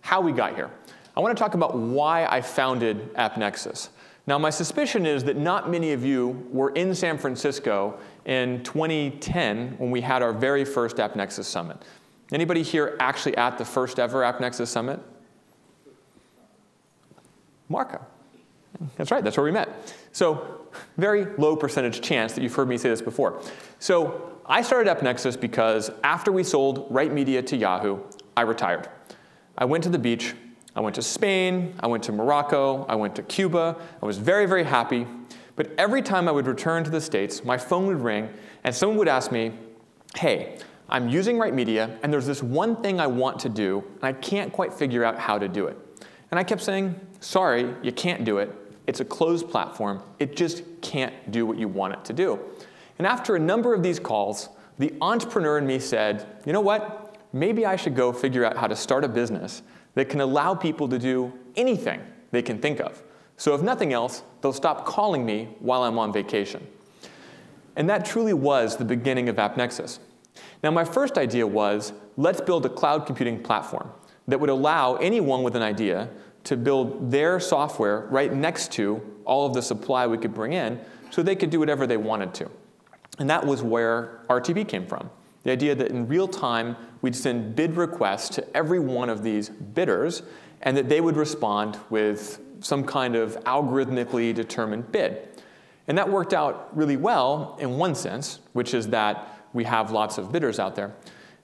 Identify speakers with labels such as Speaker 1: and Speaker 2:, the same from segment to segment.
Speaker 1: how we got here. I want to talk about why I founded AppNexus. Now, my suspicion is that not many of you were in San Francisco in 2010 when we had our very first AppNexus Summit. Anybody here actually at the first ever AppNexus Summit? Marco. That's right, that's where we met. So, very low percentage chance that you've heard me say this before. So, I started AppNexus because after we sold Right Media to Yahoo, I retired. I went to the beach, I went to Spain, I went to Morocco, I went to Cuba. I was very, very happy. But every time I would return to the States, my phone would ring and someone would ask me, hey, I'm using Right Media and there's this one thing I want to do and I can't quite figure out how to do it. And I kept saying, sorry, you can't do it. It's a closed platform. It just can't do what you want it to do. And after a number of these calls, the entrepreneur in me said, you know what? Maybe I should go figure out how to start a business that can allow people to do anything they can think of. So if nothing else, they'll stop calling me while I'm on vacation. And that truly was the beginning of AppNexus. Now my first idea was, let's build a cloud computing platform that would allow anyone with an idea to build their software right next to all of the supply we could bring in so they could do whatever they wanted to. And that was where RTB came from. The idea that in real time, we'd send bid requests to every one of these bidders, and that they would respond with some kind of algorithmically determined bid. And that worked out really well in one sense, which is that we have lots of bidders out there.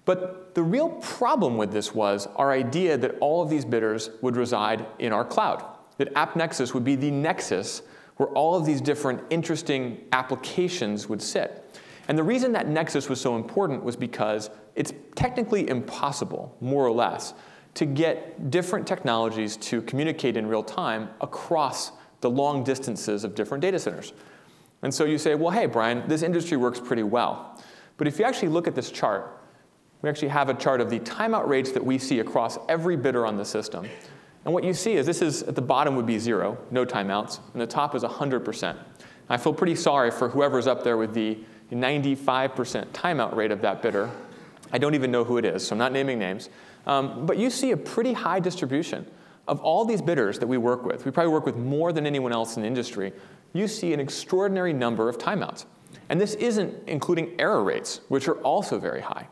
Speaker 1: But the real problem with this was our idea that all of these bidders would reside in our cloud, that AppNexus would be the nexus where all of these different interesting applications would sit. And the reason that nexus was so important was because it's technically impossible, more or less, to get different technologies to communicate in real time across the long distances of different data centers. And so you say, well, hey, Brian, this industry works pretty well. But if you actually look at this chart, we actually have a chart of the timeout rates that we see across every bidder on the system. And what you see is this is, at the bottom would be zero, no timeouts, and the top is 100%. I feel pretty sorry for whoever's up there with the 95% timeout rate of that bidder. I don't even know who it is, so I'm not naming names. Um, but you see a pretty high distribution of all these bidders that we work with. We probably work with more than anyone else in the industry. You see an extraordinary number of timeouts. And this isn't including error rates, which are also very high.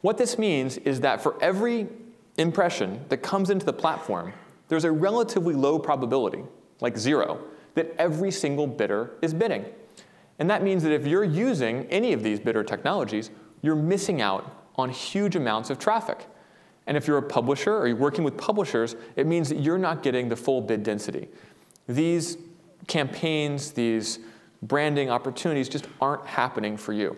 Speaker 1: What this means is that for every impression that comes into the platform, there's a relatively low probability, like zero, that every single bidder is bidding. And that means that if you're using any of these bidder technologies, you're missing out on huge amounts of traffic. And if you're a publisher or you're working with publishers, it means that you're not getting the full bid density. These campaigns, these branding opportunities just aren't happening for you.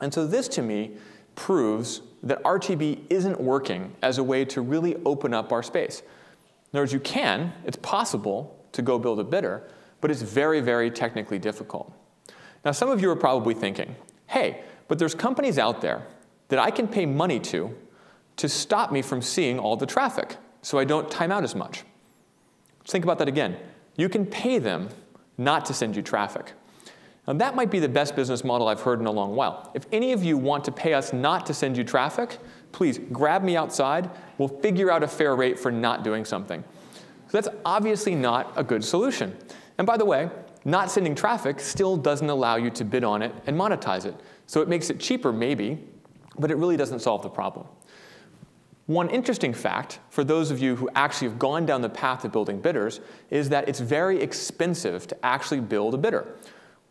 Speaker 1: And so this to me proves that RTB isn't working as a way to really open up our space. In other words, you can, it's possible to go build a bidder, but it's very, very technically difficult. Now, some of you are probably thinking, hey, but there's companies out there that I can pay money to to stop me from seeing all the traffic so I don't time out as much. Let's think about that again. You can pay them not to send you traffic. Now, that might be the best business model I've heard in a long while. If any of you want to pay us not to send you traffic, please grab me outside. We'll figure out a fair rate for not doing something. So that's obviously not a good solution. And by the way, not sending traffic still doesn't allow you to bid on it and monetize it. So it makes it cheaper, maybe, but it really doesn't solve the problem. One interesting fact for those of you who actually have gone down the path of building bidders is that it's very expensive to actually build a bidder.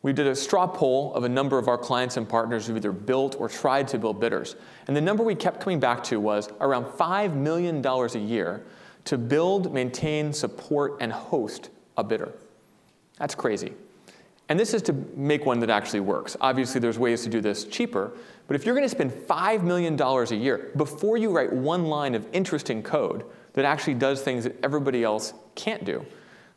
Speaker 1: We did a straw poll of a number of our clients and partners who've either built or tried to build bidders. And the number we kept coming back to was around $5 million a year to build, maintain, support, and host a bidder. That's crazy. And this is to make one that actually works. Obviously, there's ways to do this cheaper, but if you're going to spend $5 million a year before you write one line of interesting code that actually does things that everybody else can't do,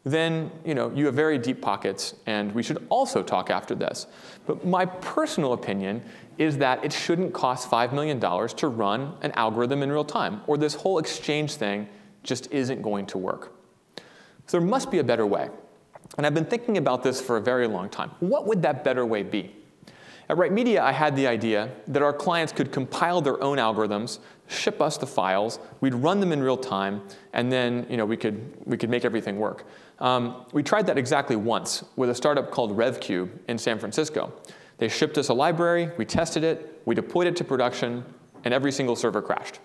Speaker 1: then you, know, you have very deep pockets, and we should also talk after this. But my personal opinion is that it shouldn't cost $5 million to run an algorithm in real time, or this whole exchange thing just isn't going to work. So there must be a better way. And I've been thinking about this for a very long time. What would that better way be? At Right Media, I had the idea that our clients could compile their own algorithms, ship us the files, we'd run them in real time, and then you know, we, could, we could make everything work. Um, we tried that exactly once with a startup called RevCube in San Francisco. They shipped us a library, we tested it, we deployed it to production, and every single server crashed.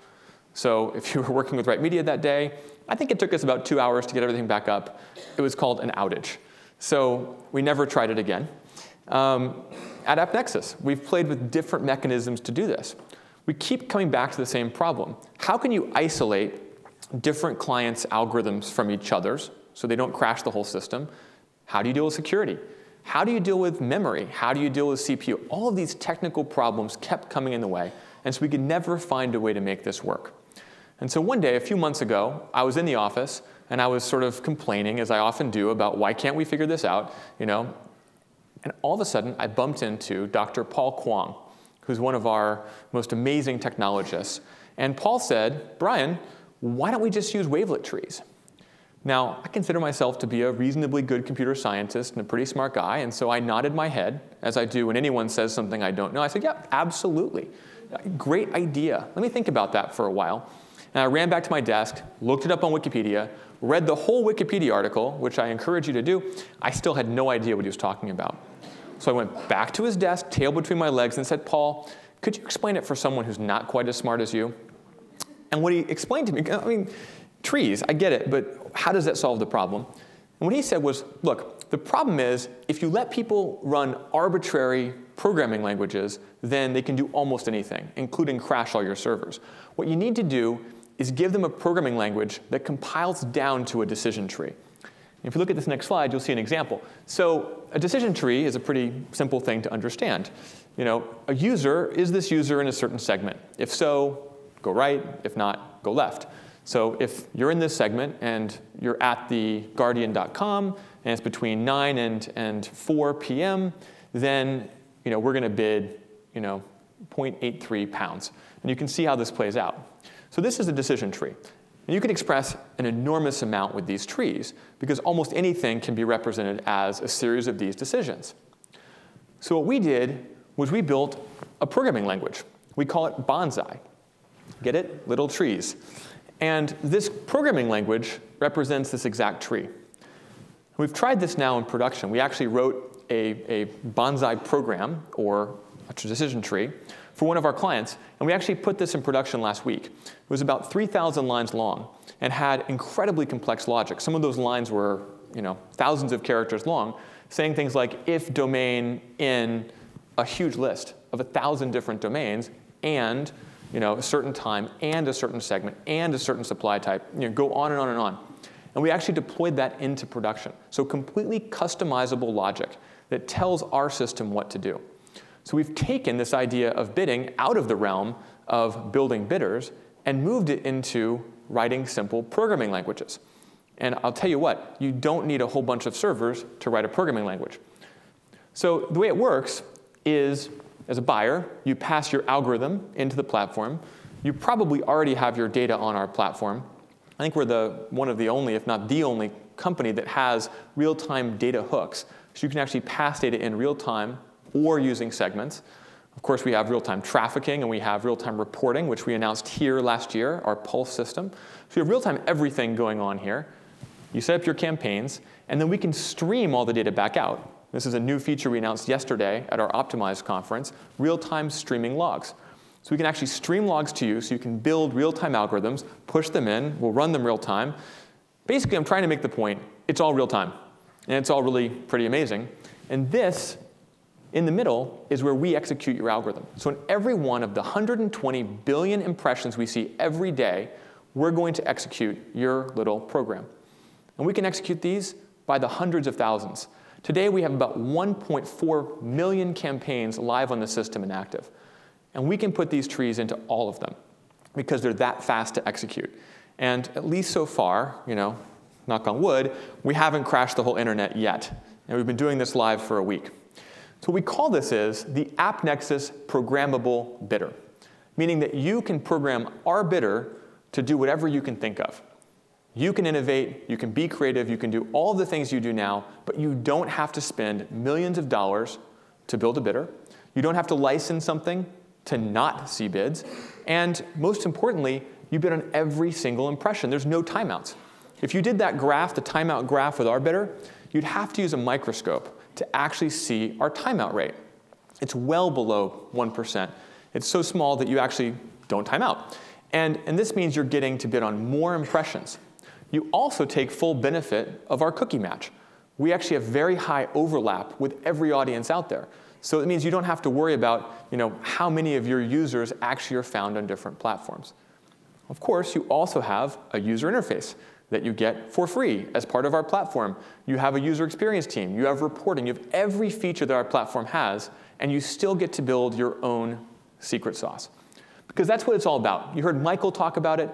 Speaker 1: So if you were working with Right Media that day, I think it took us about two hours to get everything back up. It was called an outage. So we never tried it again. Um, at AppNexus, we've played with different mechanisms to do this. We keep coming back to the same problem. How can you isolate different clients' algorithms from each other's so they don't crash the whole system? How do you deal with security? How do you deal with memory? How do you deal with CPU? All of these technical problems kept coming in the way, and so we could never find a way to make this work. And so one day, a few months ago, I was in the office and I was sort of complaining, as I often do, about why can't we figure this out, you know? And all of a sudden, I bumped into Dr. Paul Kwong, who's one of our most amazing technologists. And Paul said, Brian, why don't we just use wavelet trees? Now, I consider myself to be a reasonably good computer scientist and a pretty smart guy, and so I nodded my head, as I do when anyone says something I don't know. I said, yeah, absolutely. Great idea. Let me think about that for a while. And I ran back to my desk, looked it up on Wikipedia, read the whole Wikipedia article, which I encourage you to do. I still had no idea what he was talking about. So I went back to his desk, tail between my legs, and said, Paul, could you explain it for someone who's not quite as smart as you? And what he explained to me, I mean, trees, I get it, but how does that solve the problem? And what he said was, look, the problem is if you let people run arbitrary programming languages, then they can do almost anything, including crash all your servers. What you need to do is give them a programming language that compiles down to a decision tree. If you look at this next slide, you'll see an example. So a decision tree is a pretty simple thing to understand. You know, a user, is this user in a certain segment? If so, go right. If not, go left. So if you're in this segment and you're at the guardian.com and it's between 9 and, and 4 p.m., then you know, we're going to bid you know, 0.83 pounds. And you can see how this plays out. So this is a decision tree. And you can express an enormous amount with these trees because almost anything can be represented as a series of these decisions. So what we did was we built a programming language. We call it Bonsai. Get it? Little trees. And this programming language represents this exact tree. We've tried this now in production. We actually wrote a, a Bonsai program, or a decision tree, for one of our clients, and we actually put this in production last week. It was about 3,000 lines long and had incredibly complex logic. Some of those lines were you know, thousands of characters long, saying things like if domain in a huge list of a thousand different domains and you know, a certain time and a certain segment and a certain supply type, you know, go on and on and on. And we actually deployed that into production. So completely customizable logic that tells our system what to do. So we've taken this idea of bidding out of the realm of building bidders and moved it into writing simple programming languages. And I'll tell you what, you don't need a whole bunch of servers to write a programming language. So the way it works is, as a buyer, you pass your algorithm into the platform. You probably already have your data on our platform. I think we're the, one of the only, if not the only, company that has real-time data hooks. So you can actually pass data in real time or using segments. Of course, we have real-time trafficking and we have real-time reporting, which we announced here last year, our Pulse system. So we have real-time everything going on here. You set up your campaigns, and then we can stream all the data back out. This is a new feature we announced yesterday at our Optimize conference, real-time streaming logs. So we can actually stream logs to you so you can build real-time algorithms, push them in, we'll run them real time. Basically, I'm trying to make the point, it's all real time. And it's all really pretty amazing. And this in the middle is where we execute your algorithm. So in every one of the 120 billion impressions we see every day, we're going to execute your little program. And we can execute these by the hundreds of thousands. Today we have about 1.4 million campaigns live on the system and active. And we can put these trees into all of them because they're that fast to execute. And at least so far, you know, knock on wood, we haven't crashed the whole internet yet. And we've been doing this live for a week. So we call this is the AppNexus programmable bidder, meaning that you can program our bidder to do whatever you can think of. You can innovate, you can be creative, you can do all the things you do now, but you don't have to spend millions of dollars to build a bidder. You don't have to license something to not see bids. And most importantly, you bid on every single impression. There's no timeouts. If you did that graph, the timeout graph with our bidder, you'd have to use a microscope to actually see our timeout rate. It's well below 1%. It's so small that you actually don't time out. And, and this means you're getting to bid on more impressions. You also take full benefit of our cookie match. We actually have very high overlap with every audience out there. So it means you don't have to worry about you know, how many of your users actually are found on different platforms. Of course, you also have a user interface that you get for free as part of our platform. You have a user experience team, you have reporting, you have every feature that our platform has, and you still get to build your own secret sauce. Because that's what it's all about. You heard Michael talk about it.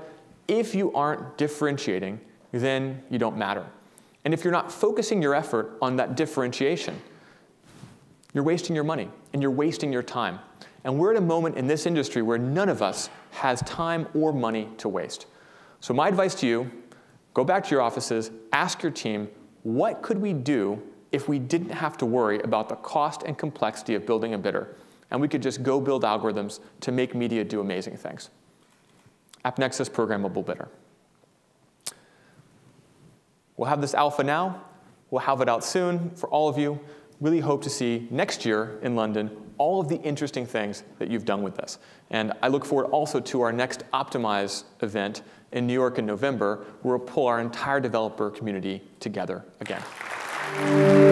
Speaker 1: If you aren't differentiating, then you don't matter. And if you're not focusing your effort on that differentiation, you're wasting your money and you're wasting your time. And we're at a moment in this industry where none of us has time or money to waste. So my advice to you, go back to your offices, ask your team, what could we do if we didn't have to worry about the cost and complexity of building a bidder, and we could just go build algorithms to make media do amazing things? AppNexus Programmable Bidder. We'll have this alpha now. We'll have it out soon for all of you. Really hope to see next year in London all of the interesting things that you've done with this. And I look forward also to our next Optimize event in New York in November, where we'll pull our entire developer community together again.